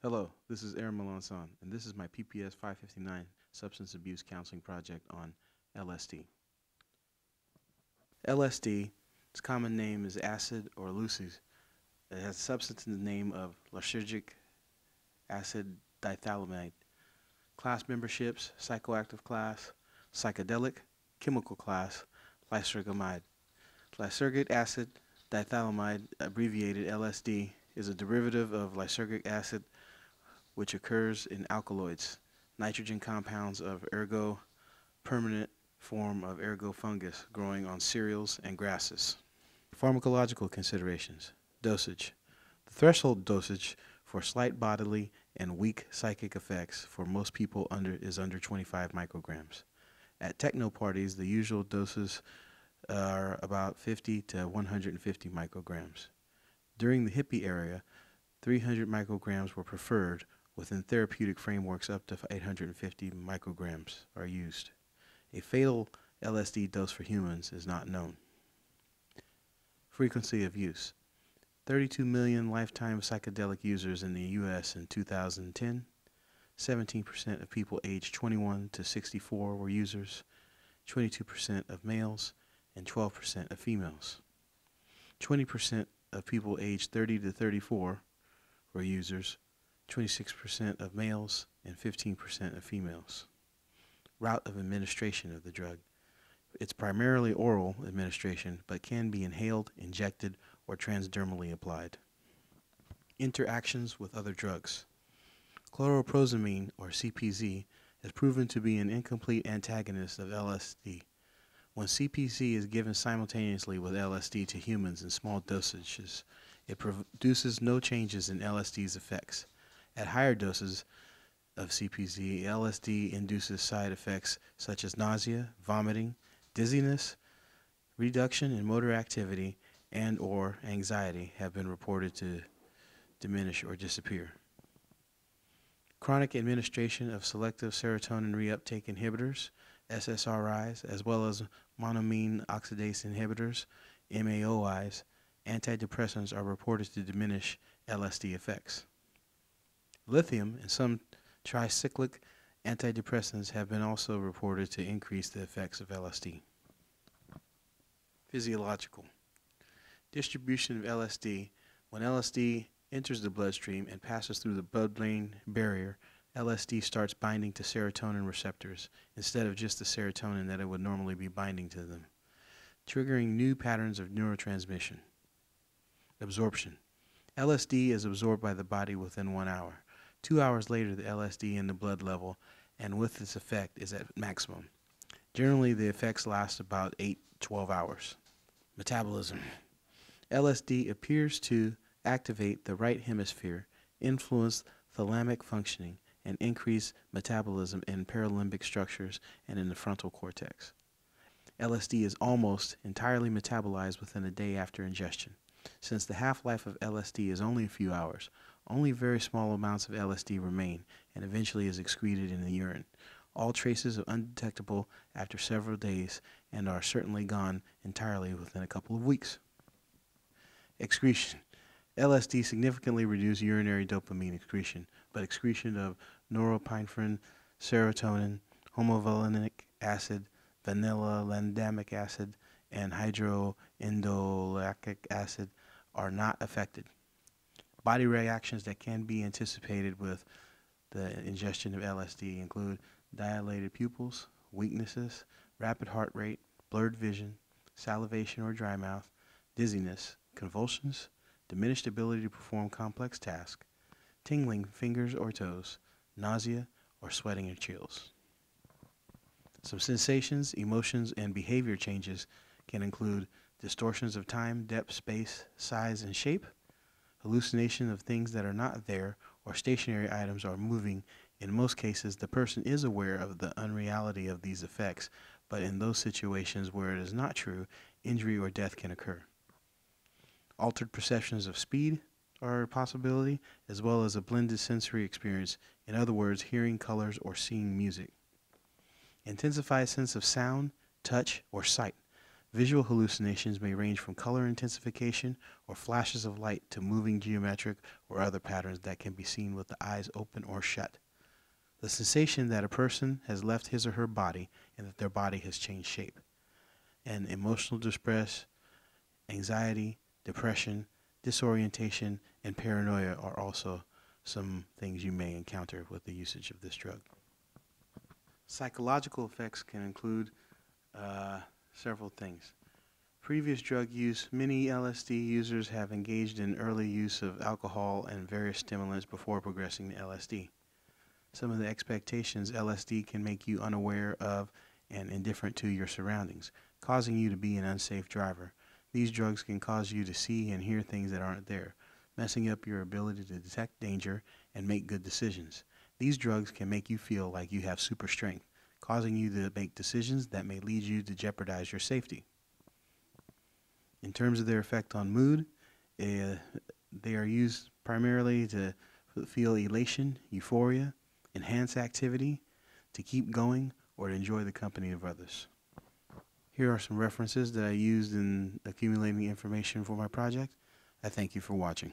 Hello, this is Aaron Meloncon, and this is my PPS 559 Substance Abuse Counseling Project on LSD. LSD, its common name is acid or luces. It has a substance in the name of lysergic acid diethylamide. Class memberships, psychoactive class, psychedelic, chemical class, lysergamide. Lysergic acid diethylamide, abbreviated LSD, is a derivative of lysergic acid which occurs in alkaloids, nitrogen compounds of ergot permanent form of ergot fungus growing on cereals and grasses. Pharmacological considerations. Dosage. The threshold dosage for slight bodily and weak psychic effects for most people under is under 25 micrograms. At techno parties, the usual doses are about 50 to 150 micrograms. During the hippie era, 300 micrograms were preferred. Within therapeutic frameworks, up to 850 micrograms are used. A fatal LSD dose for humans is not known. Frequency of use 32 million lifetime psychedelic users in the U.S. in 2010. 17% of people aged 21 to 64 were users, 22% of males, and 12% of females. 20% of people aged 30 to 34 were users, 26% of males, and 15% of females. Route of administration of the drug. It's primarily oral administration, but can be inhaled, injected, or transdermally applied. Interactions with other drugs. Chlorpromazine, or CPZ, has proven to be an incomplete antagonist of LSD. When CPZ is given simultaneously with LSD to humans in small dosages, it produces no changes in LSD's effects. At higher doses of CPZ, LSD induces side effects such as nausea, vomiting, dizziness, reduction in motor activity, and or anxiety have been reported to diminish or disappear. Chronic administration of selective serotonin reuptake inhibitors, SSRIs, as well as monoamine oxidase inhibitors, MAOIs, antidepressants are reported to diminish LSD effects. Lithium and some tricyclic antidepressants have been also reported to increase the effects of LSD. Physiological distribution of LSD. When LSD enters the bloodstream and passes through the blood-brain barrier, LSD starts binding to serotonin receptors instead of just the serotonin that it would normally be binding to them, triggering new patterns of neurotransmission. Absorption. LSD is absorbed by the body within one hour. Two hours later, the LSD in the blood level and with its effect is at maximum. Generally, the effects last about 8 12 hours. Metabolism. LSD appears to activate the right hemisphere, influence thalamic functioning, and increase metabolism in paralimbic structures and in the frontal cortex. LSD is almost entirely metabolized within a day after ingestion. Since the half life of LSD is only a few hours, only very small amounts of LSD remain and eventually is excreted in the urine. All traces are undetectable after several days and are certainly gone entirely within a couple of weeks. Excretion. LSD significantly reduced urinary dopamine excretion, but excretion of norepinephrine, serotonin, homovanillic acid, vanilla, vanilloxylandamic acid, and hydroindolactic acid are not affected. Body reactions that can be anticipated with the ingestion of LSD include dilated pupils, weaknesses, rapid heart rate, blurred vision, salivation or dry mouth, dizziness, convulsions, diminished ability to perform complex tasks, tingling fingers or toes, nausea, or sweating or chills. Some sensations, emotions, and behavior changes can include distortions of time, depth, space, size, and shape, hallucination of things that are not there or stationary items are moving. In most cases, the person is aware of the unreality of these effects, but in those situations where it is not true, injury or death can occur. Altered perceptions of speed are a possibility, as well as a blended sensory experience, in other words, hearing colors or seeing music. Intensified sense of sound, touch, or sight. Visual hallucinations may range from color intensification or flashes of light to moving geometric or other patterns that can be seen with the eyes open or shut. The sensation that a person has left his or her body and that their body has changed shape. And emotional distress, anxiety, depression, disorientation, and paranoia are also some things you may encounter with the usage of this drug. Psychological effects can include uh, several things. Previous drug use, many LSD users have engaged in early use of alcohol and various stimulants before progressing to LSD. Some of the expectations LSD can make you unaware of and indifferent to your surroundings, causing you to be an unsafe driver. These drugs can cause you to see and hear things that aren't there, messing up your ability to detect danger and make good decisions. These drugs can make you feel like you have super strength, causing you to make decisions that may lead you to jeopardize your safety. In terms of their effect on mood, uh, they are used primarily to feel elation, euphoria, enhance activity, to keep going, or to enjoy the company of others. Here are some references that I used in accumulating information for my project. I thank you for watching.